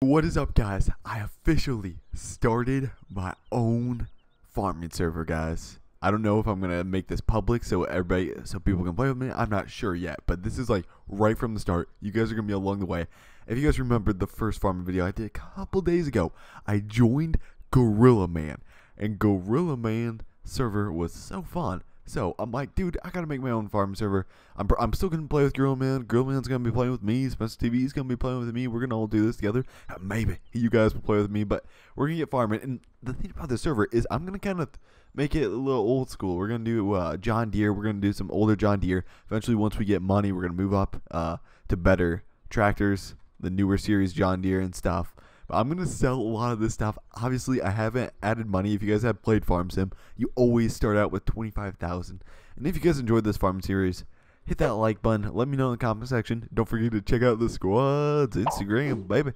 What is up, guys? I officially started my own farming server, guys. I don't know if I'm gonna make this public so everybody, so people can play with me. I'm not sure yet, but this is like right from the start. You guys are gonna be along the way. If you guys remember the first farming video I did a couple days ago, I joined Gorilla Man, and Gorilla Man server was so fun. So I'm like, dude, I gotta make my own farm server. I'm, I'm still gonna play with Gorilla Man. Gorilla Man's gonna be playing with me. Spencer TV's gonna be playing with me. We're gonna all do this together. Uh, maybe you guys will play with me, but we're gonna get farming. And the thing about this server is I'm gonna kind of make it a little old school. We're gonna do uh, John Deere. We're gonna do some older John Deere. Eventually, once we get money, we're gonna move up uh, to better tractors, the newer series John Deere and stuff. But I'm gonna sell a lot of this stuff. Obviously, I haven't added money. If you guys have played Farm Sim, you always start out with twenty five thousand. And if you guys enjoyed this farm series, hit that like button. Let me know in the comment section. Don't forget to check out the squad's Instagram, baby.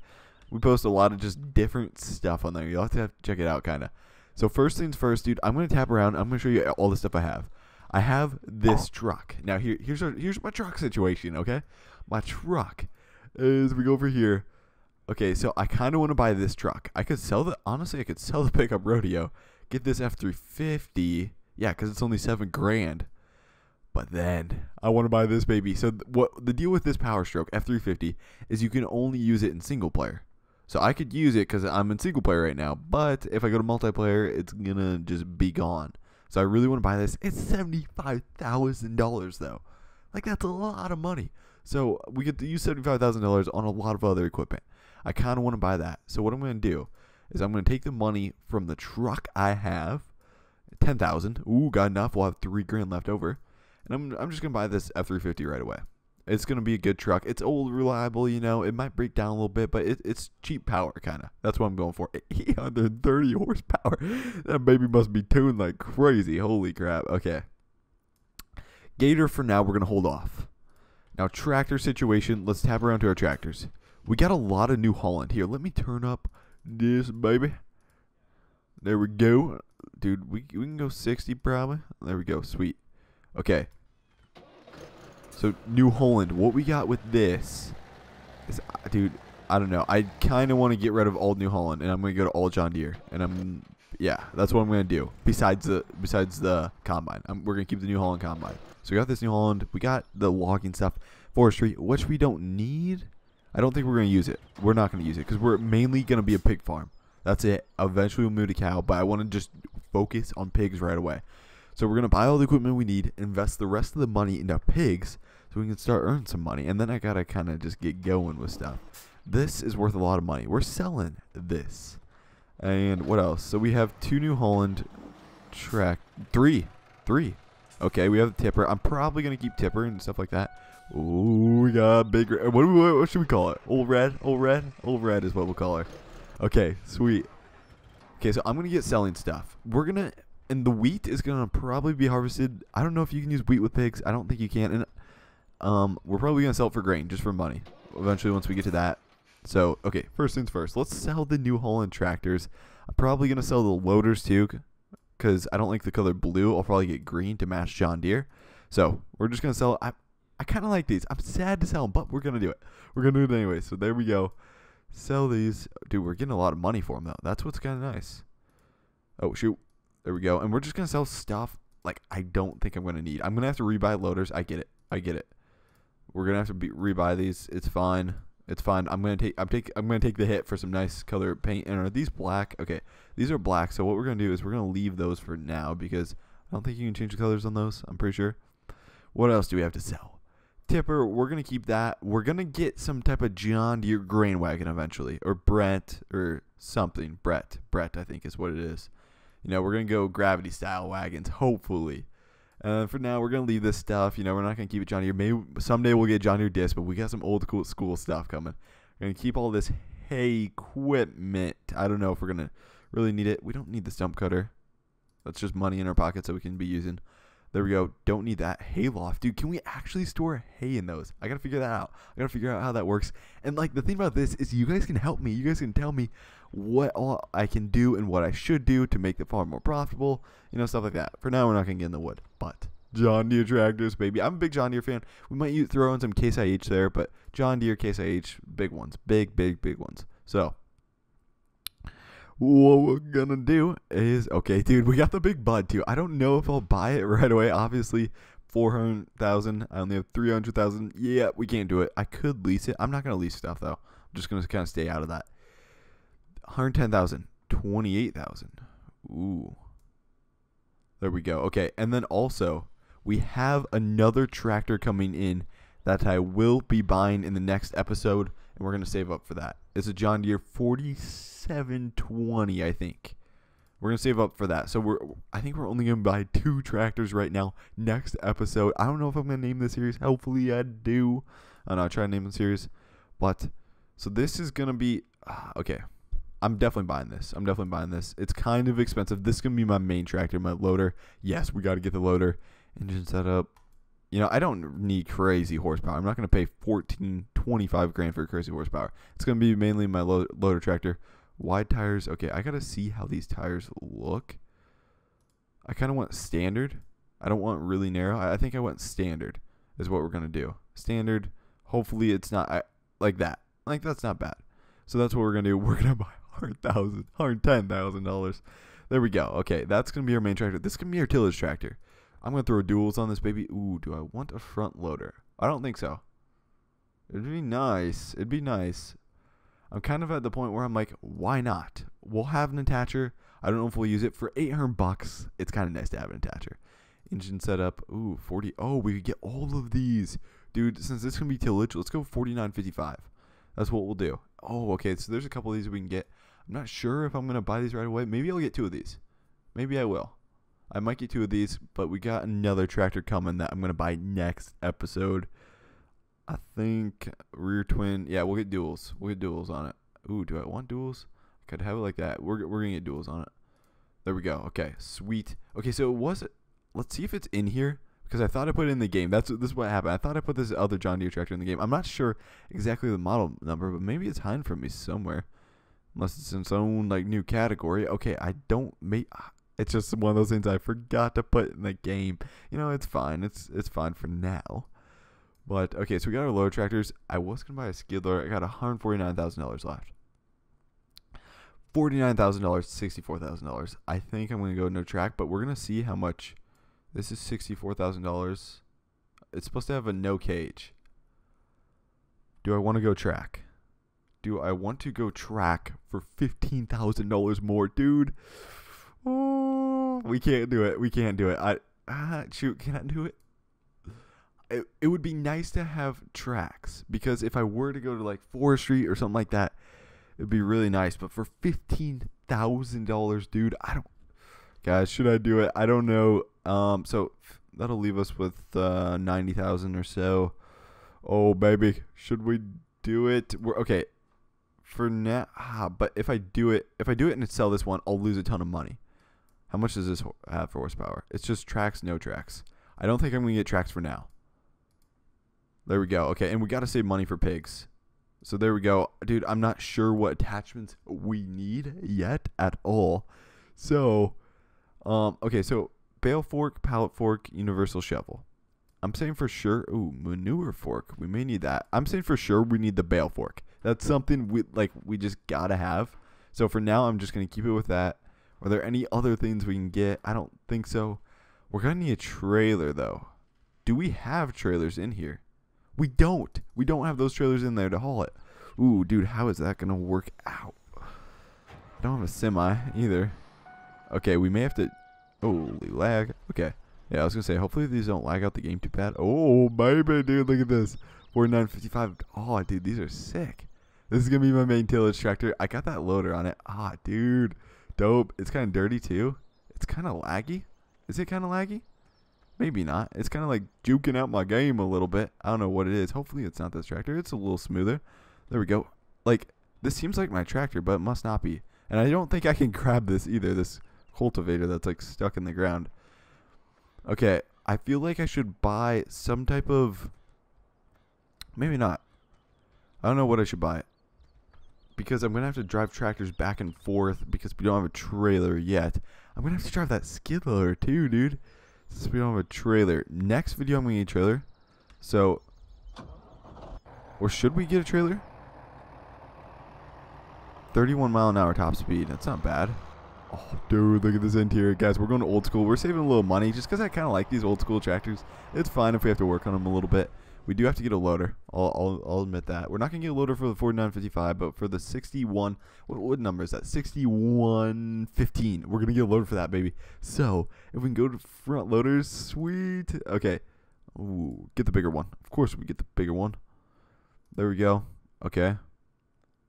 We post a lot of just different stuff on there. You'll have to, have to check it out, kind of. So first things first, dude. I'm gonna tap around. I'm gonna show you all the stuff I have. I have this truck. Now here, here's our, here's my truck situation. Okay, my truck is we go over here. Okay, so I kind of want to buy this truck. I could sell the honestly, I could sell the pickup rodeo, get this F350. Yeah, because it's only seven grand. But then I want to buy this baby. So th- what the deal with this Power Stroke F350 is you can only use it in single player. So I could use it because I'm in single player right now. But if I go to multiplayer, it's gonna just be gone. So I really want to buy this. It's seventy five thousand dollars though. Like that's a lot of money. So we to use seventy five thousand dollars on a lot of other equipment. I kind of want to buy that. So what I'm going to do is I'm going to take the money from the truck I have, ten thousand. Ooh, got enough. We'll have three grand left over, and I'm I'm just going to buy this F350 right away. It's going to be a good truck. It's old, reliable. You know, it might break down a little bit, but it, it's cheap power, kind of. That's what I'm going for. 830 horsepower. That baby must be tuned like crazy. Holy crap. Okay. Gator for now. We're going to hold off. Now, tractor situation. Let's tap around to our tractors. We got a lot of New Holland here. Let me turn up this baby. There we go. Dude, we, we can go 60 probably. There we go. Sweet. Okay. So, New Holland. What we got with this is, uh, dude, I don't know. I kind of want to get rid of all New Holland, and I'm going to go to all John Deere. And I'm, yeah, that's what I'm going to do. Besides the besides the combine. I'm, we're going to keep the New Holland combine. So, we got this New Holland. We got the logging stuff. Forestry, which we don't need. I don't think we're going to use it. We're not going to use it because we're mainly going to be a pig farm. That's it. Eventually we'll move to cow, but I want to just focus on pigs right away. So we're going to buy all the equipment we need, invest the rest of the money into pigs so we can start earning some money. And then I got to kind of just get going with stuff. This is worth a lot of money. We're selling this. And what else? So we have two New Holland track. Three. Three. Okay, we have the tipper. I'm probably going to keep tipper and stuff like that. Ooh, we got big. What, what, what should we call it? Old red, old red, old red is what we'll call her. Okay, sweet. Okay, so I'm gonna get selling stuff. We're gonna, and the wheat is gonna probably be harvested. I don't know if you can use wheat with pigs. I don't think you can. And um, we're probably gonna sell it for grain, just for money. Eventually, once we get to that. So, okay, first things first. Let's sell the New Holland tractors. I'm probably gonna sell the loaders too, because I don't like the color blue. I'll probably get green to match John Deere. So we're just gonna sell. I, I kind of like these. I'm sad to sell them, but we're going to do it. We're going to do it anyway. So there we go. Sell these. Dude, we're getting a lot of money for them, though. That's what's kind of nice. Oh, shoot. There we go. And we're just going to sell stuff like I don't think I'm going to need. I'm going to have to rebuy loaders. I get it. I get it. We're going to have to be, rebuy these. It's fine. It's fine. I'm going to take I'm take I'm going to take the hit for some nice color paint. And are these black? Okay. These are black. So what we're going to do is we're going to leave those for now because I don't think you can change the colors on those. I'm pretty sure. What else do we have to sell? Tipper, we're gonna keep that. We're gonna get some type of John Deere grain wagon eventually, or Brent or something. Brett, Brett, I think is what it is. You know, we're gonna go gravity style wagons, hopefully. And for now, we're gonna leave this stuff. You know, we're not gonna keep it John Deere. Maybe someday we'll get John Deere disc, but we got some old cool school stuff coming. We're gonna keep all this hay equipment. I don't know if we're gonna really need it. We don't need the stump cutter. That's just money in our pocket so we can be using. There we go. Don't need that hayloft, dude. Can we actually store hay in those? I gotta figure that out. I gotta figure out how that works. And like the thing about this is, you guys can help me. You guys can tell me what all I can do and what I should do to make the farm more profitable. You know, stuff like that. For now, we're not gonna get in the wood, but John Deere tractors, baby. I'm a big John Deere fan. We might throw in some Case IH there, but John Deere, Case IH, big ones, big, big, big ones. So, what we're gonna do is okay, dude. We got the big bud too. I don't know if I'll buy it right away. Obviously, four hundred thousand. I only have three hundred thousand. Yeah, we can't do it. I could lease it. I'm not gonna lease stuff though. I'm just gonna kind of stay out of that. One hundred ten thousand. Twenty-eight thousand. Ooh. There we go. Okay, and then also we have another tractor coming in that I will be buying in the next episode, and we're gonna save up for that. It's a John Deere 4720, I think. We're gonna save up for that. So we're I think we're only gonna buy two tractors right now. Next episode, I don't know if I'm gonna name the series. Hopefully I do. I know I try to name the series, but so this is gonna be uh, okay. I'm definitely buying this. I'm definitely buying this. It's kind of expensive. This is gonna be my main tractor, my loader. Yes, we got to get the loader, engine setup. You know, I don't need crazy horsepower. I'm not gonna pay 14, 25 grand for crazy horsepower. It's gonna be mainly my lo- loader tractor. Wide tires. Okay, I gotta see how these tires look. I kind of want standard. I don't want really narrow. I, I think I want standard. Is what we're gonna do. Standard. Hopefully, it's not I, like that. Like that's not bad. So that's what we're gonna do. We're buy thousand, hundred ten thousand dollars. There we go. Okay, that's gonna be our main tractor. This can be our tillage tractor. I'm gonna throw duals on this baby. Ooh, do I want a front loader? I don't think so. It'd be nice. It'd be nice. I'm kind of at the point where I'm like, why not? We'll have an attacher. I don't know if we'll use it for 800 bucks. It's kind of nice to have an attacher. Engine setup. Ooh, 40. Oh, we could get all of these, dude. Since this can be tillage, let's go 4955. That's what we'll do. Oh, okay. So there's a couple of these we can get. I'm not sure if I'm gonna buy these right away. Maybe I'll get two of these. Maybe I will. I might get two of these, but we got another tractor coming that I'm gonna buy next episode. I think rear twin. Yeah, we'll get duals. We'll get duals on it. Ooh, do I want duals? I Could have it like that. We're we're gonna get duals on it. There we go. Okay, sweet. Okay, so it was. Let's see if it's in here because I thought I put it in the game. That's this is what happened. I thought I put this other John Deere tractor in the game. I'm not sure exactly the model number, but maybe it's hiding from me somewhere. Unless it's in its own like new category. Okay, I don't make. It's just one of those things I forgot to put in the game. You know, it's fine. It's it's fine for now. But okay, so we got our loader tractors. I was gonna buy a skid loader. I got one hundred forty nine thousand dollars left. Forty nine thousand dollars, sixty four thousand dollars. I think I'm gonna go no track, but we're gonna see how much. This is sixty four thousand dollars. It's supposed to have a no cage. Do I want to go track? Do I want to go track for fifteen thousand dollars more, dude? Oh, we can't do it. We can't do it. I ah, shoot, can I do it? It it would be nice to have tracks because if I were to go to like forestry or something like that, it'd be really nice. But for fifteen thousand dollars, dude, I don't. Guys, should I do it? I don't know. Um, so that'll leave us with uh, ninety thousand or so. Oh baby, should we do it? We're okay for now. Ah, but if I do it, if I do it and sell this one, I'll lose a ton of money. How much does this have for horsepower? It's just tracks, no tracks. I don't think I'm gonna get tracks for now. There we go. Okay, and we gotta save money for pigs. So there we go, dude. I'm not sure what attachments we need yet at all. So, um, okay, so bale fork, pallet fork, universal shovel. I'm saying for sure. Ooh, manure fork. We may need that. I'm saying for sure we need the bale fork. That's something we like. We just gotta have. So for now, I'm just gonna keep it with that. Are there any other things we can get? I don't think so. We're gonna need a trailer though. Do we have trailers in here? We don't. We don't have those trailers in there to haul it. Ooh, dude, how is that gonna work out? I don't have a semi either. Okay, we may have to. Holy lag. Okay. Yeah, I was gonna say, hopefully these don't lag out the game too bad. Oh, baby, dude, look at this. 4955. Oh, dude, these are sick. This is gonna be my main tillage tractor. I got that loader on it. Ah, dude, dope. It's kind of dirty too. It's kind of laggy. Is it kind of laggy? Maybe not. It's kind of like juking out my game a little bit. I don't know what it is. Hopefully it's not this tractor. It's a little smoother. There we go. Like, this seems like my tractor, but it must not be. And I don't think I can grab this either, this cultivator that's like stuck in the ground. Okay, I feel like I should buy some type of... Maybe not. I don't know what I should buy. Because I'm going to have to drive tractors back and forth because we don't have a trailer yet. I'm going to have to drive that skid loader too, dude. Since we don't have a trailer. Next video I'm going to need a trailer. So... Or should we get a trailer? 31 mile an hour top speed. That's not bad. Oh, dude, look at this interior. Guys, we're going to old school. We're saving a little money just because I kind of like these old school tractors. It's fine if we have to work on them a little bit. We do have to get a loader. I'll, I'll, I'll admit that. We're not going to get a loader for the 4955, but for the 61, what, what number is that? 6115. We're going to get a loader for that, baby. So, if we can go to front loaders, sweet. Okay. Ooh, get the bigger one. Of course, we get the bigger one. There we go. Okay.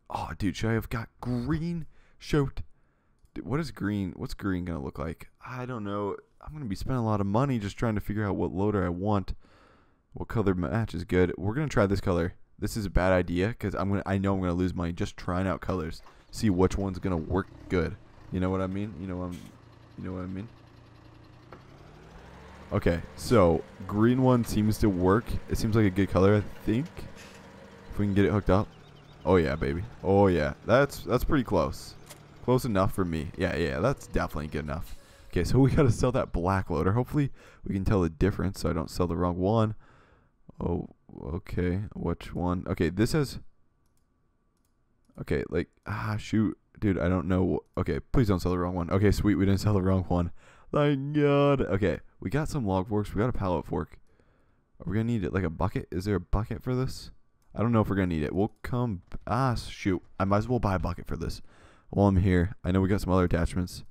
Oh, dude, should I have got green shirt? Dude, what is green? What's green gonna look like? I don't know. I'm gonna be spending a lot of money just trying to figure out what loader I want. What color match is good? We're gonna try this color. This is a bad idea because I'm gonna. I know I'm gonna lose money just trying out colors. See which one's gonna work good. You know what I mean? You know what I'm. You know what I mean? Okay, so green one seems to work. It seems like a good color, I think. If we can get it hooked up. Oh yeah, baby. Oh yeah. That's that's pretty close. Close enough for me. Yeah, yeah, that's definitely good enough. Okay, so we gotta sell that black loader. Hopefully we can tell the difference so I don't sell the wrong one. Oh, okay. Which one? Okay, this has Okay, like ah shoot. Dude, I don't know. Okay, please don't sell the wrong one. Okay, sweet, we didn't sell the wrong one. Thank God. Okay, we got some log forks. We got a pallet fork. Are we gonna need it like a bucket? Is there a bucket for this? I don't know if we're gonna need it. We'll come. Ah, shoot. I might as well buy a bucket for this while I'm here. I know we got some other attachments.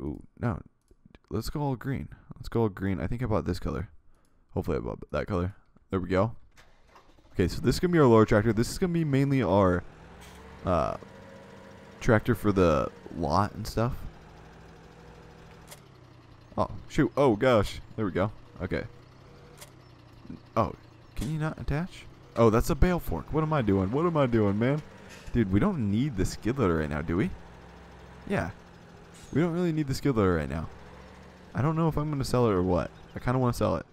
Ooh, no. Let's go all green. Let's go all green. I think I bought this color. Hopefully that color. There we go. Okay, so this is going to be our lower tractor. This is going to be mainly our uh, tractor for the lot and stuff. Oh, shoot. Oh, gosh. There we go. Okay. Oh, can you not attach? Oh, that's a bale fork. What am I doing? What am I doing, man? Dude, we don't need the skid loader right now, do we? Yeah. We don't really need the skid loader right now. I don't know if I'm going to sell it or what. I kind of want to sell it.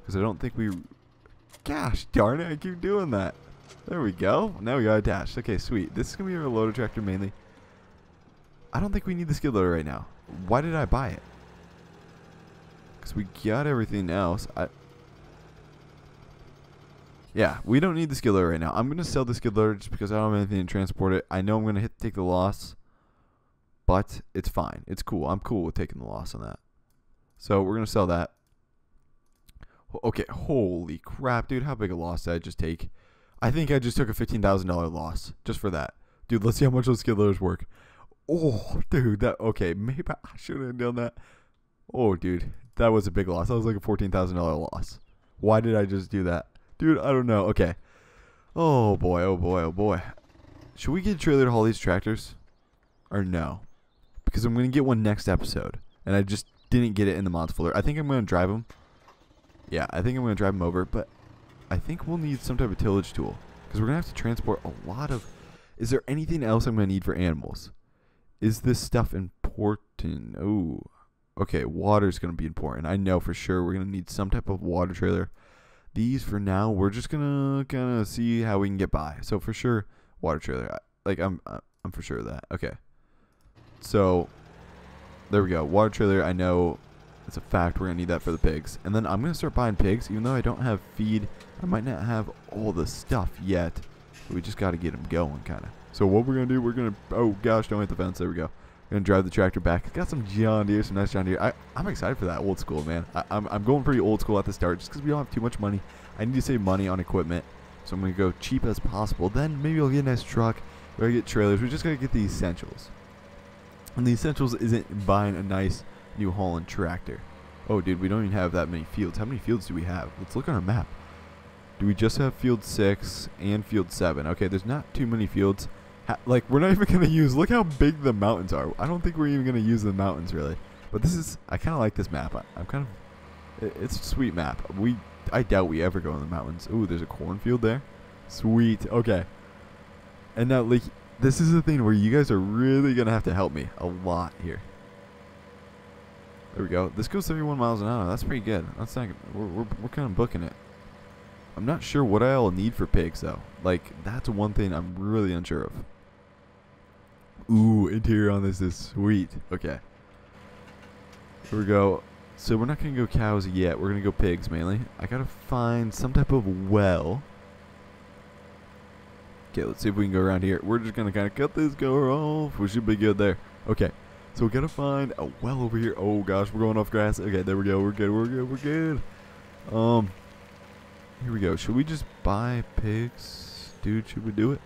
Because I don't think we... Gosh darn it, I keep doing that. There we go. Now we got attached. Okay, sweet. This is going to be our loader tractor mainly. I don't think we need the skid loader right now. Why did I buy it? Because we got everything else. I, yeah, we don't need the skid loader right now. I'm going to sell the skid loader just because I don't have anything to transport it. I know I'm going to hit take the loss, but it's fine. It's cool. I'm cool with taking the loss on that. So we're going to sell that. Okay, holy crap, dude. How big a loss did I just take? I think I just took a $15,000 loss just for that. Dude, let's see how much those skid work. Oh, dude, that, okay, maybe I shouldn't have done that. Oh, dude, that was a big loss. That was like a $14,000 loss. Why did I just do that? Dude, I don't know. Okay. Oh boy, oh boy, oh boy. Should we get a trailer to haul these tractors? Or no? Because I'm going to get one next episode. And I just didn't get it in the mods folder. I think I'm going to drive them. Yeah, I think I'm going to drive them over. But I think we'll need some type of tillage tool. Because we're going to have to transport a lot of... Is there anything else I'm going to need for animals? Is this stuff important? Oh, okay. Water's going to be important. I know for sure we're going to need some type of water trailer these for now we're just gonna kind of see how we can get by so for sure water trailer like i'm i'm for sure of that okay so there we go water trailer i know it's a fact we're gonna need that for the pigs and then i'm gonna start buying pigs even though i don't have feed i might not have all the stuff yet we just got to get them going kind of so what we're gonna do we're gonna oh gosh don't hit the fence there we go Gonna drive the tractor back. Got some John Deere, some nice John Deere. I, I'm excited for that old school, man. I, am I'm, I'm going pretty old school at the start just because we don't have too much money. I need to save money on equipment. So I'm going to go cheap as possible. Then maybe I'll get a nice truck. We're going to get trailers. We're just going to get the essentials. And the essentials isn't buying a nice New Holland tractor. Oh, dude, we don't even have that many fields. How many fields do we have? Let's look on our map. Do we just have field 6 and field 7? Okay, there's not too many fields like we're not even gonna use. Look how big the mountains are. I don't think we're even gonna use the mountains really. But this is. I kind of like this map. I, am kind of. It, it's a sweet map. We. I doubt we ever go in the mountains. Ooh, there's a cornfield there. Sweet. Okay. And now, like, this is the thing where you guys are really gonna have to help me a lot here. There we go. This goes 31 miles an hour. That's pretty good. That's not. We're we're, we're kind of booking it. I'm not sure what I'll need for pigs though. Like that's one thing I'm really unsure of. Ooh, interior on this is sweet. Okay. Here we go. So we're not going to go cows yet. We're going to go pigs mainly. I got to find some type of well. Okay, let's see if we can go around here. We're just gonna kind of cut this go off. We should be good there. Okay, so we gotta find a well over here. Oh gosh, we're going off grass. Okay, there we go. We're good. We're good. We're good. Um, here we go. Should we just buy pigs, dude? Should we do it?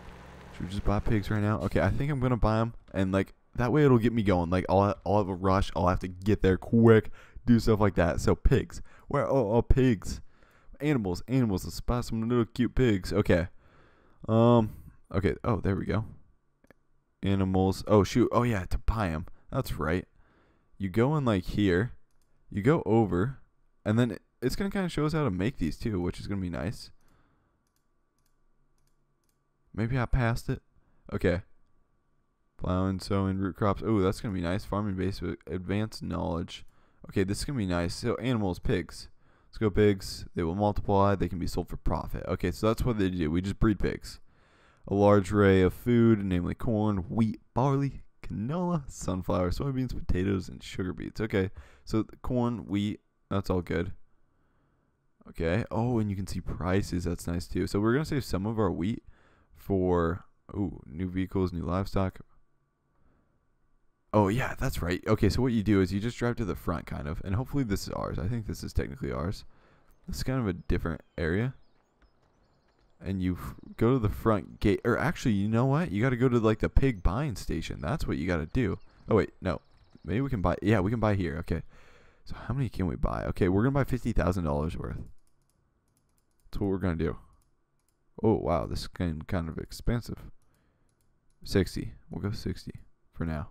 Should we just buy pigs right now? Okay, I think I'm gonna buy them, and like that way it'll get me going. Like I'll I'll have a rush. I'll have to get there quick. Do stuff like that. So pigs. Where? Oh, oh pigs. Animals. Animals. Let's buy some little cute pigs. Okay. Um. Okay. Oh, there we go. Animals. Oh shoot. Oh yeah, to buy them. That's right. You go in like here. You go over, and then it's gonna kind of show us how to make these too, which is gonna be nice. Maybe I passed it. Okay. Plowing, sowing, root crops. Oh, that's gonna be nice. Farming base with advanced knowledge. Okay, this is gonna be nice. So animals, pigs. Let's go pigs. They will multiply. They can be sold for profit. Okay, so that's what they do. We just breed pigs. A large array of food, namely corn, wheat, barley, canola, sunflower, soybeans, potatoes, and sugar beets. Okay, so corn, wheat, that's all good. Okay. Oh, and you can see prices. That's nice too. So we're gonna save some of our wheat for oh new vehicles, new livestock. Oh yeah, that's right. Okay, so what you do is you just drive to the front, kind of, and hopefully this is ours. I think this is technically ours. This is kind of a different area. And you go to the front gate, or actually, you know what? You got to go to like the pig buying station. That's what you got to do. Oh wait, no, maybe we can buy. Yeah, we can buy here. Okay. So how many can we buy? Okay, we're gonna buy fifty thousand dollars worth. That's what we're gonna do. Oh wow, this is kind of expensive. Sixty. We'll go sixty for now.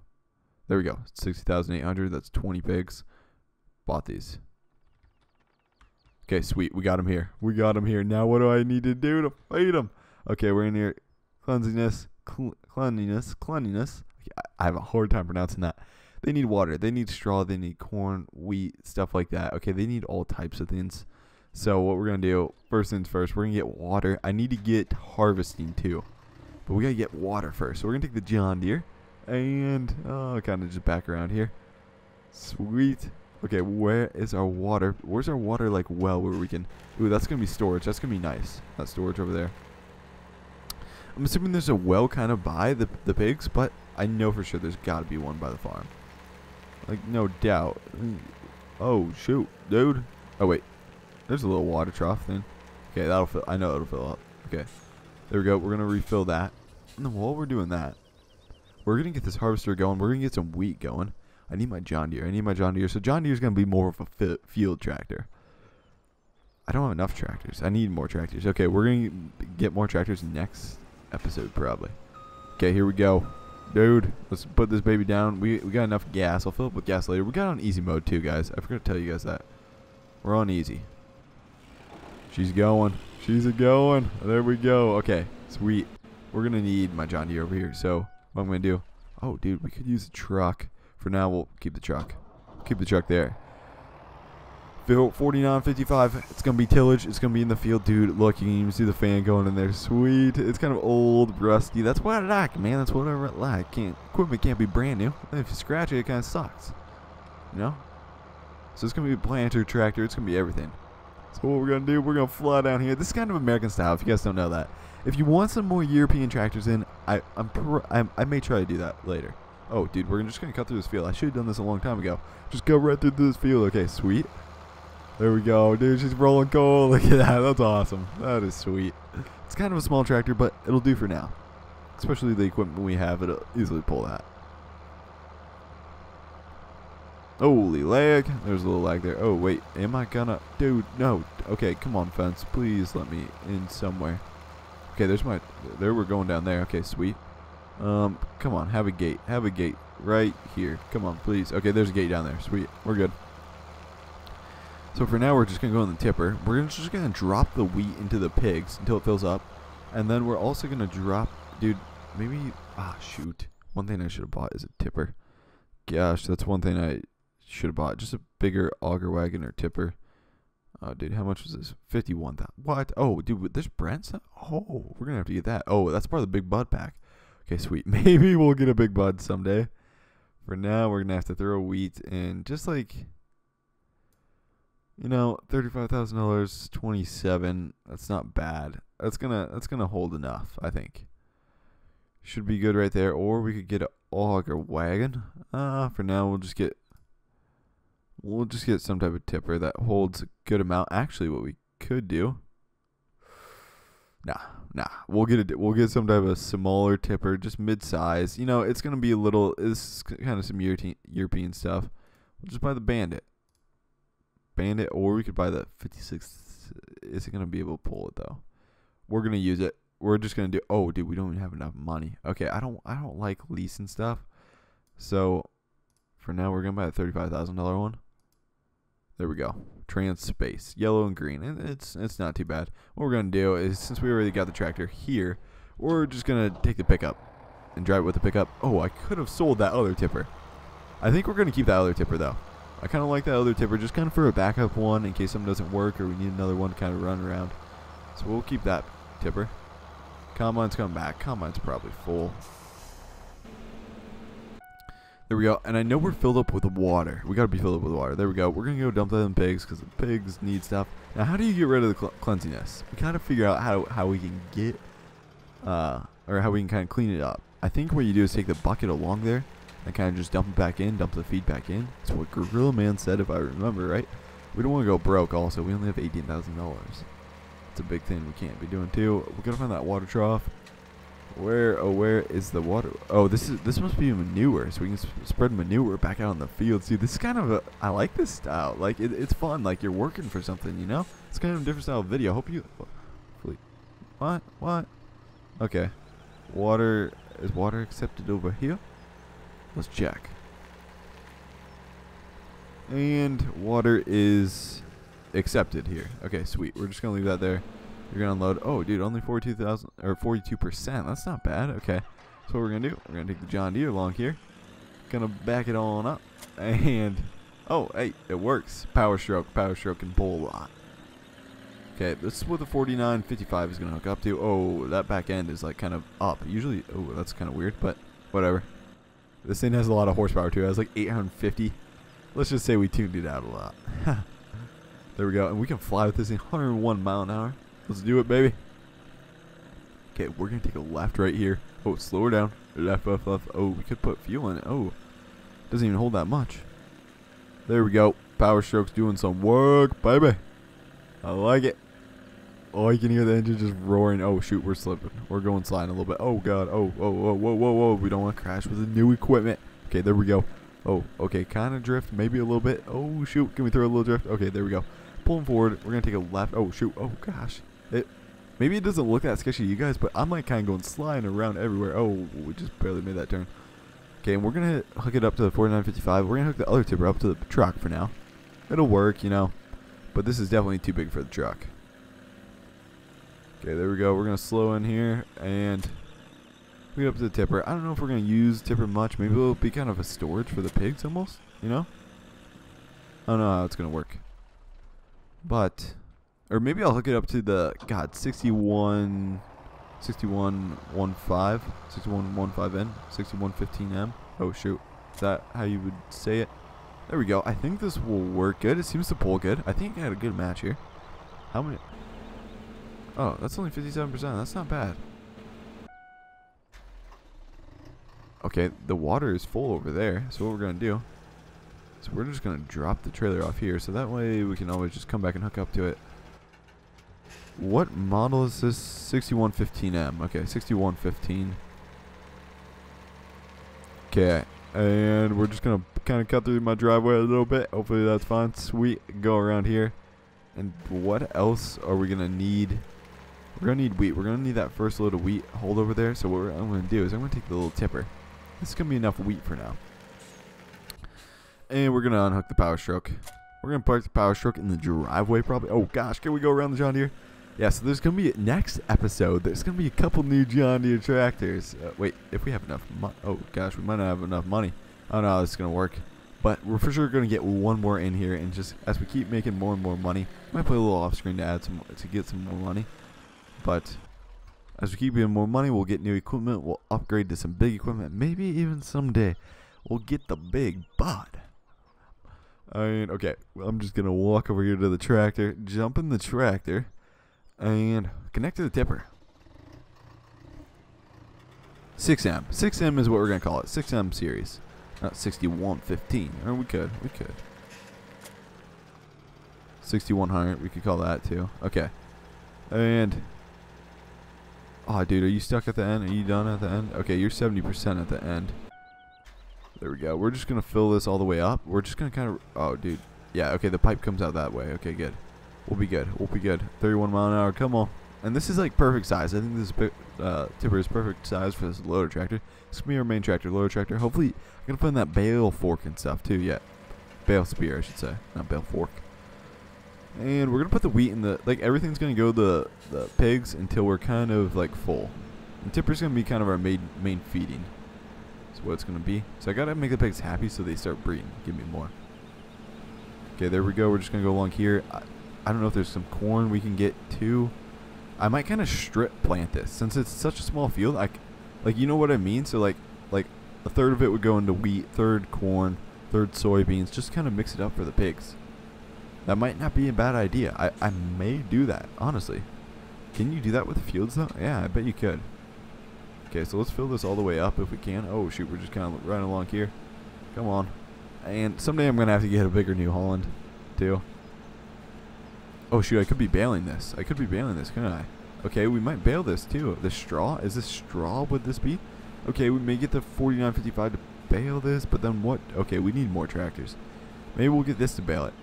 There we go. Sixty thousand eight hundred. That's twenty pigs. Bought these. Okay, sweet. We got them here. We got them here. Now what do I need to do to feed them? Okay, we're in here. Cleanliness, cl cleanliness, cleanliness. I have a hard time pronouncing that. They need water. They need straw. They need corn, wheat, stuff like that. Okay, they need all types of things. So what we're gonna do, first things first, we're gonna get water. I need to get harvesting too, but we gotta get water first. So we're gonna take the John Deere and uh, oh, kind of just back around here. Sweet. Okay, where is our water? Where's our water like well where we can? Ooh, that's gonna be storage. That's gonna be nice. That storage over there. I'm assuming there's a well kind of by the the pigs, but I know for sure there's got to be one by the farm. Like, no doubt. Oh, shoot, dude. Oh, wait. There's a little water trough thing. Okay, that'll fill. I know it'll fill up. Okay. There we go. We're going to refill that. And while we're doing that, we're going to get this harvester going. We're going to get some wheat going. I need my John Deere. I need my John Deere. So John Deere's going to be more of a field tractor. I don't have enough tractors. I need more tractors. Okay, we're going to get more tractors next episode, probably. Okay, here we go. Dude, let's put this baby down. We, we got enough gas. I'll fill up with gas later. We got on easy mode too, guys. I forgot to tell you guys that. We're on easy. She's going. She's a going. There we go. Okay, sweet. We're going to need my John Deere over here. So what I'm going to do. Oh, dude, we could use a truck. For now, we'll keep the truck. Keep the truck there. Field 4955. It's going to be tillage. It's going to be in the field. Dude, look, you can even see the fan going in there. Sweet. It's kind of old, rusty. That's what I like, man. That's what I like. Can't Equipment can't be brand new. If you scratch it, it kind of sucks. You know? So it's going to be a planter, tractor. It's going to be everything. So what we're going to do, we're going to fly down here. This is kind of American style, if you guys don't know that. If you want some more European tractors in, I, I'm, I'm I may try to do that later. Oh, dude, we're just going to cut through this field. I should have done this a long time ago. Just go right through this field. Okay, sweet. There we go, dude. She's rolling coal. Look at that. That's awesome. That is sweet. It's kind of a small tractor, but it'll do for now. Especially the equipment we have, it'll easily pull that. Holy lag. There's a little lag there. Oh, wait. Am I gonna... Dude, no. Okay, come on, fence. Please let me in somewhere. Okay, there's my... There we're going down there. Okay, sweet. Um, come on. Have a gate. Have a gate right here. Come on, please. Okay, there's a gate down there. Sweet. We're good. So for now, we're just going to go in the tipper. We're just going to drop the wheat into the pigs until it fills up. And then we're also going to drop... Dude, maybe... Ah, shoot. One thing I should have bought is a tipper. Gosh, that's one thing I should have bought. Just a bigger auger wagon or tipper. Oh, dude, how much was this? 51,000. What? Oh, dude, there's Brent Oh, we're going to have to get that. Oh, that's part of the big bud pack. Okay, sweet. Maybe we'll get a big bud someday. For now, we're going to have to throw wheat in just like you know, thirty-five thousand dollars, twenty-seven. That's not bad. That's gonna that's gonna hold enough, I think. Should be good right there. Or we could get a auger wagon. Uh, for now, we'll just get we'll just get some type of tipper that holds a good amount. Actually, what we could do, nah, nah, we'll get it. We'll get some type of a smaller tipper, just mid-size. You know, it's gonna be a little. It's kind of some European European stuff. We'll just buy the Bandit, Bandit, or we could buy the 56. Is it gonna be able to pull it though? We're gonna use it we're just gonna do. Oh, dude, we don't even have enough money. Okay, I don't. I don't like leasing stuff. So, for now, we're gonna buy a thirty-five thousand dollar one. There we go. Trans-Space, yellow and green, and it's it's not too bad. What we're gonna do is, since we already got the tractor here, we're just gonna take the pickup and drive it with the pickup. Oh, I could have sold that other tipper. I think we're gonna keep that other tipper though. I kind of like that other tipper, just kind of for a backup one in case something doesn't work or we need another one to kind of run around. So we'll keep that tipper. Combine's coming back. Combine's probably full. There we go. And I know we're filled up with water. We got to be filled up with water. There we go. We're to go dump that in pigs because the pigs need stuff. Now, how do you get rid of the cl? We got to figure out how, how we can get, uh, or how we can kind of clean it up. I think what you do is take the bucket along there and kind of just dump it back in, dump the feed back in. That's what Gorilla Man said, if I remember right. We don't want to go broke also. We only have $18,000. It's a big thing we can't be doing too. We gotta find that water trough. Where oh where is the water? Oh, this is this must be manure, so we can sp spread manure back out in the field. See, this is kind of a I like this style. Like it, it's fun. Like you're working for something, you know. It's kind of a different style of video. Hope you. Hopefully, what what? Okay, water is water accepted over here. Let's check. And water is accepted here. Okay, sweet. We're just gonna leave that there. You're gonna unload. Oh, dude, only 42,000 or 42 percent. That's not bad. Okay, so what we're gonna do? We're gonna take the John Deere along here. Gonna back it on up, and oh, hey, it works. Power stroke, power stroke, and pull a lot. Okay, this is what the 4955 is gonna hook up to. Oh, that back end is like kind of up. Usually, oh, that's kind of weird, but whatever. This thing has a lot of horsepower too. It has like 850. Let's just say we tuned it out a lot. There we go. And we can fly with this in 101 mile an hour. Let's do it, baby. Okay, we're going to take a left right here. Oh, slow her down. Left, left, left. Oh, we could put fuel in it. Oh, doesn't even hold that much. There we go. Power strokes doing some work, baby. I like it. Oh, you can hear the engine just roaring. Oh, shoot, we're slipping. We're going sliding a little bit. Oh, God. Oh, oh, whoa, whoa, whoa, whoa. We don't want to crash with the new equipment. Okay, there we go. Oh, okay, kind of drift, maybe a little bit. Oh, shoot, can we throw a little drift? Okay, there we go pulling forward. We're gonna take a left. Oh shoot. Oh gosh. It maybe it doesn't look that sketchy to you guys, but I'm like kind of going sliding around everywhere. Oh, we just barely made that turn. Okay, and we're gonna hook it up to the 4955. We're gonna hook the other tipper up to the truck for now. It'll work, you know, but this is definitely too big for the truck. Okay, there we go. We're gonna slow in here and hook it up to the tipper. I don't know if we're gonna use tipper much. Maybe it'll be kind of a storage for the pigs almost. You know. I don't know how it's gonna work. But, or maybe I'll hook it up to the, God, 61, 6115, 6115N, 6115M. Oh, shoot. Is that how you would say it? There we go. I think this will work good. It seems to pull good. I think I had a good match here. How many? Oh, that's only 57%. That's not bad. Okay, the water is full over there. So what we're going to do so we're just going to drop the trailer off here, so that way we can always just come back and hook up to it. What model is this? 6115M. Okay, 6115. Okay, and we're just going to kind of cut through my driveway a little bit. Hopefully that's fine. Sweet. Go around here. And what else are we going to need? We're going to need wheat. We're going to need that first load of wheat hold over there. So what I'm going to do is I'm going to take the little tipper. This is going to be enough wheat for now. And we're going to unhook the power stroke. We're going to park the power stroke in the driveway probably. Oh gosh, can we go around the John Deere? Yeah, so there's going to be, next episode, there's going to be a couple new John Deere tractors. Uh, wait, if we have enough. Oh gosh, we might not have enough money. I don't know this is going to work. But we're for sure going to get one more in here. And just as we keep making more and more money, we might play a little off screen to add some, to get some more money. But as we keep getting more money, we'll get new equipment. We'll upgrade to some big equipment. Maybe even someday we'll get the big bud. I mean, okay, I'm just going to walk over here to the tractor, jump in the tractor, and connect to the tipper. 6M. 6M is what we're gonna call it. 6M series, uh, not 6115. Or we could, we could. 6100. We could call that too. Okay. And oh, dude, are you stuck at the end? Are you done at the end? Okay, you're 70% at the end. There we go. We're just gonna fill this all the way up. We're just gonna kind of. Oh, dude. Yeah. Okay, the pipe comes out that way. Okay, good. We'll be good. We'll be good. 31 mile an hour. Come on. And this is like perfect size. I think this uh, tipper is perfect size for this loader tractor. This can be our main tractor, loader tractor. Hopefully, I'm gonna put in that bale fork and stuff too. Yeah, bale spear, I should say, not bale fork. And we're gonna put the wheat in the like everything's gonna go the the pigs until we're kind of like full. And tipper's gonna be kind of our main main feeding. That's what it's gonna be. So I gotta make the pigs happy so they start breeding. Give me more. Okay, there we go. We're just gonna go along here. I, I don't know if there's some corn we can get too. I might kind of strip plant this since it's such a small field. I, like you know what I mean. So like like a third of it would go into wheat, third corn, third soybeans. Just kind of mix it up for the pigs. That might not be a bad idea. I I may do that honestly. Can you do that with fields though? Yeah, I bet you could. Okay, so let's fill this all the way up if we can. Oh shoot, we're just kind of running along here. Come on. And someday I'm gonna have to get a bigger New Holland, too. Oh shoot, I could be baling this. I could be baling this, couldn't I? Okay, we might bale this too. The straw? Is this straw would this be? Okay, we may get the 4955 to bale this, but then what? Okay, we need more tractors. Maybe we'll get this to bale it.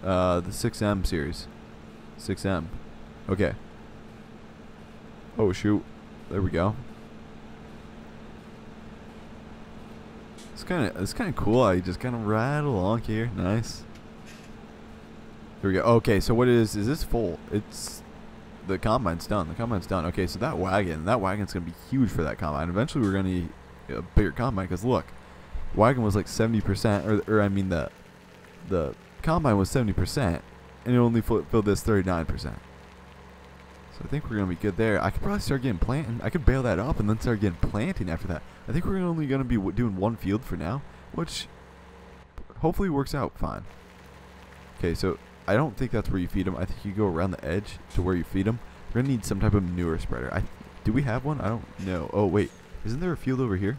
Uh, the 6M series. 6M. Okay. Oh shoot. There we go. It's kind of it's kind of cool. I just kind of ride along here. Nice. Here we go. Okay, so what is is this full? It's the combine's done. The combine's done. Okay, so that wagon, that wagon's gonna be huge for that combine. Eventually, we're gonna need a bigger combine because look, wagon was like 70%, or, or I mean the the combine was 70%, and it only filled this 39%. So I think we're gonna be good there. I could probably start getting planting. I could bale that up and then start getting planting after that. I think we're only gonna be doing one field for now, which hopefully works out fine. Okay, so I don't think that's where you feed them. I think you go around the edge to where you feed them. We're gonna need some type of manure spreader. I do we have one? I don't know. Oh wait, isn't there a field over here?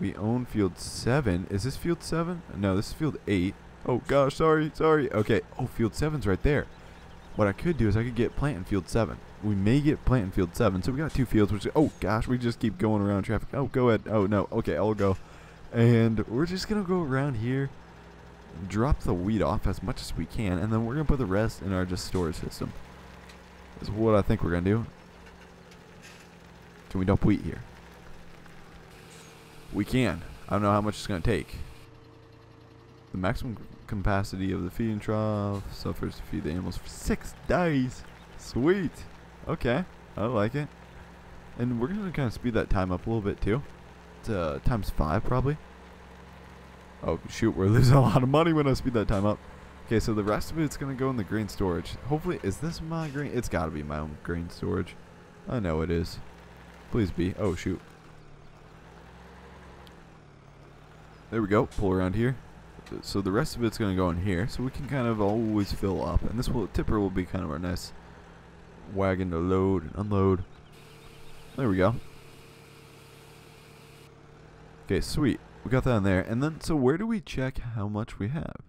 We own field seven. Is this field seven? No, this is field eight. Oh gosh, sorry, sorry. Okay. Oh, field seven's right there. What I could do is I could get plant in field seven. We may get plant in field seven. So we got two fields. Which oh gosh, we just keep going around traffic. Oh, go ahead. Oh no. Okay, I'll go. And we're just gonna go around here drop the wheat off as much as we can, and then we're going to put the rest in our just storage system. Is what I think we're going to do. Can we dump wheat here? We can. I don't know how much it's going to take. The maximum capacity of the feeding trough suffers to feed the animals for six days. Sweet. Okay. I like it. And we're going to kind of speed that time up a little bit too. To uh, times five probably. Oh, shoot, we're losing a lot of money when I speed that time up. Okay, so the rest of it's going to go in the grain storage. Hopefully, is this my grain? It's got to be my own grain storage. I know it is. Please be. Oh, shoot. There we go. Pull around here. So the rest of it's going to go in here. So we can kind of always fill up. And this will tipper will be kind of our nice wagon to load and unload. There we go. Okay, sweet. We got that in there. And then, so where do we check how much we have?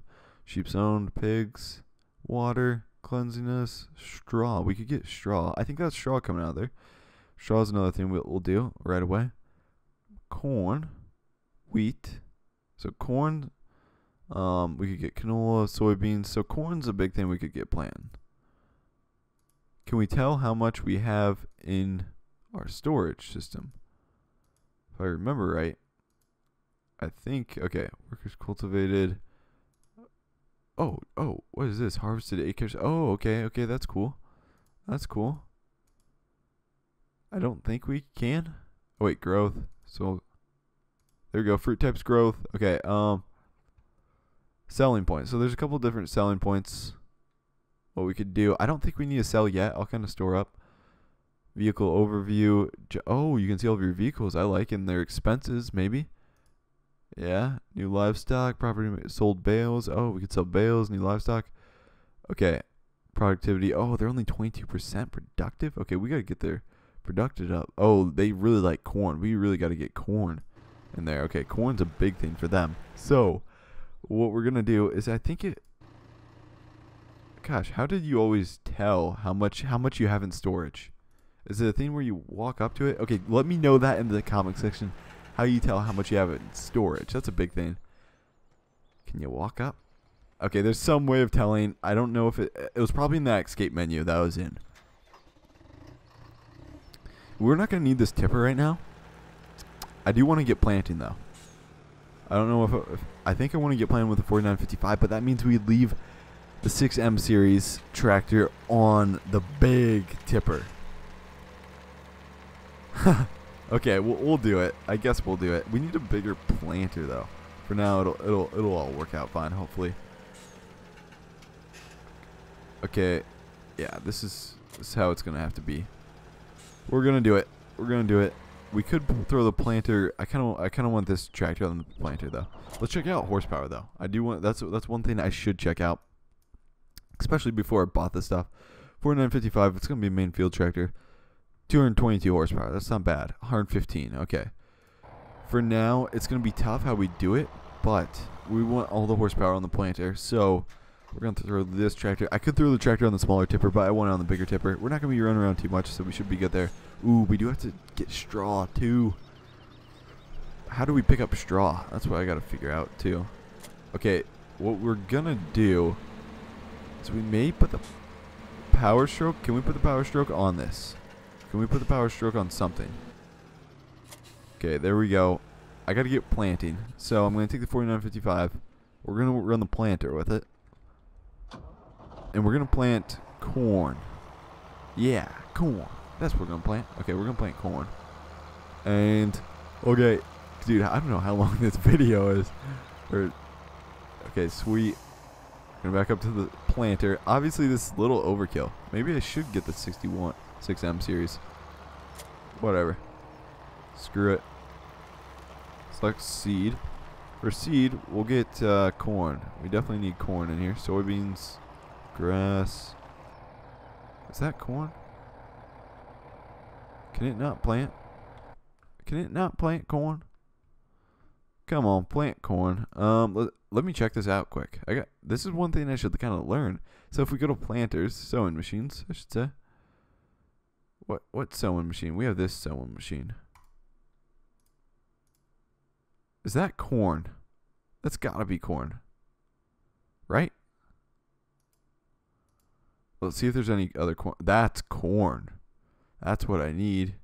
Sheep's owned, pigs, water, cleanliness, straw. We could get straw. I think that's straw coming out there. Straw is another thing we'll, we'll do right away. Corn, wheat. So corn, um, we could get canola, soybeans. So corn's a big thing we could get planted. Can we tell how much we have in our storage system? If I remember right, I think okay, workers cultivated. Oh, oh, what is this? Harvested acres. Oh, okay, okay, that's cool. That's cool. I don't think we can. Oh wait, growth. So there we go. Fruit types growth. Okay, um selling points. So there's a couple different selling points. What we could do. I don't think we need to sell yet. I'll kind of store up. Vehicle overview. Oh, you can see all of your vehicles. I like and their expenses maybe. Yeah, new livestock, property sold bales. Oh, we could sell bales, new livestock. Okay, productivity. Oh, they're only 22% productive. Okay, we got to get their productive up. Oh, they really like corn. We really got to get corn in there. Okay, corn's a big thing for them. So, what we're gonna do is, I think it. Gosh, how did you always tell how much how much you have in storage? Is it a thing where you walk up to it? Okay, let me know that in the comment section. How you tell how much you have in storage? That's a big thing. Can you walk up? Okay, there's some way of telling. I don't know if it. It was probably in that escape menu that I was in. We're not gonna need this tipper right now. I do want to get planting though. I don't know if, if I think I want to get planting with the 4955, but that means we leave the 6M series tractor on the big tipper. okay, we'll, we'll do it. I guess we'll do it. We need a bigger planter though. For now, it'll it'll it'll all work out fine. Hopefully. Okay, yeah, this is this is how it's gonna have to be. We're gonna do it. We're gonna do it. We could throw the planter. I kind of I kind of want this tractor on the planter though. Let's check out horsepower though. I do want that's that's one thing I should check out, especially before I bought this stuff. 4955. It's gonna be a main field tractor. 222 horsepower. That's not bad. 115. Okay. For now, it's going to be tough how we do it, but we want all the horsepower on the planter. So we're going to throw this tractor. I could throw the tractor on the smaller tipper, but I want it on the bigger tipper. We're not going to be running around too much, so we should be good there. Ooh, we do have to get straw, too. How do we pick up straw? That's what I got to figure out, too. Okay, what we're going to do is we may put the power stroke. Can we put the power stroke on this? Can we put the power stroke on something? Okay, there we go. I got to get planting. So I'm to take the 4955. We're to run the planter with it. And we're to plant corn. Yeah, corn. That's what we're to plant. Okay, we're to plant corn. And, okay, dude, I don't know how long this video is. Or, okay, sweet. Gonna back up to the planter. Obviously, this is a little overkill. Maybe I should get the 61 6M series. Whatever. Screw it. Select seed. For seed, we'll get uh, corn. We definitely need corn in here. Soybeans, grass. Is that corn? Can it not plant? Can it not plant corn? Come on, plant corn. Um, let, let me check this out quick. I got this is one thing I should kind of learn. So if we go to planters, sowing machines, I should say. What what sowing machine? We have this sowing machine. Is that corn? That's gotta be corn. Right? Let's see if there's any other corn. That's corn. That's what I need.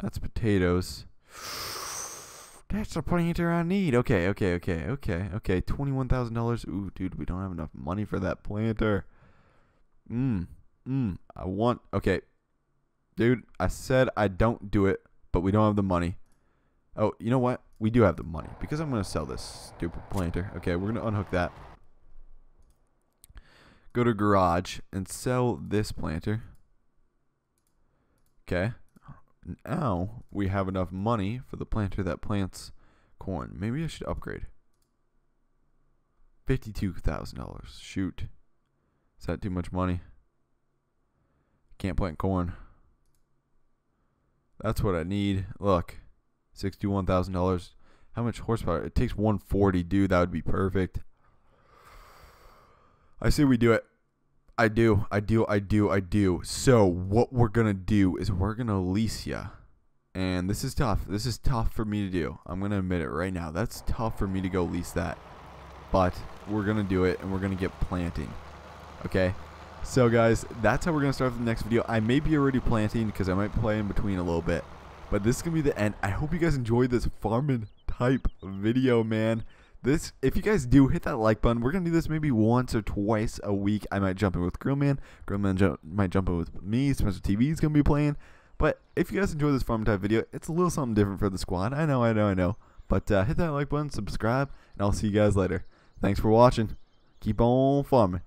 That's potatoes. That's the planter I need. Okay, okay, okay, okay, okay. Twenty-one thousand dollars. Ooh, dude, we don't have enough money for that planter. Mmm, mmm. I want. Okay, dude. I said I don't do it, but we don't have the money. Oh, you know what? We do have the money because I'm gonna sell this stupid planter. Okay, we're gonna unhook that. Go to garage and sell this planter. Okay. Now we have enough money for the planter that plants corn. Maybe I should upgrade. Fifty-two thousand dollars. Shoot. Is that too much money? Can't plant corn. That's what I need. Look. Sixty-one thousand dollars. How much horsepower? It takes one forty, dude. That would be perfect. I say we do it. I do, I do, I do, I do. So what we're gonna do is we're gonna lease ya, and this is tough. This is tough for me to do. I'm gonna admit it right now. That's tough for me to go lease that, but we're gonna do it, and we're gonna get planting. Okay. So guys, that's how we're gonna start the next video. I may be already planting because I might play in between a little bit, but this is gonna be the end. I hope you guys enjoyed this farming type video, man. This if you guys do hit that like button. We're gonna do this maybe once or twice a week. I might jump in with grillman grillman ju- might jump in with me. Spencer tv is gonna be playing. But if you guys enjoy this farm type video it's a little something different for the squad. I know i know i know. But uh, hit that like button subscribe and i'll see you guys later. Thanks for watching. Keep on farming